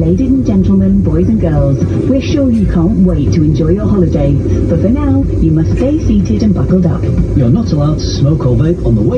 Ladies and gentlemen, boys and girls, we're sure you can't wait to enjoy your holiday, but for now, you must stay seated and buckled up. You're not allowed to smoke or vape on the way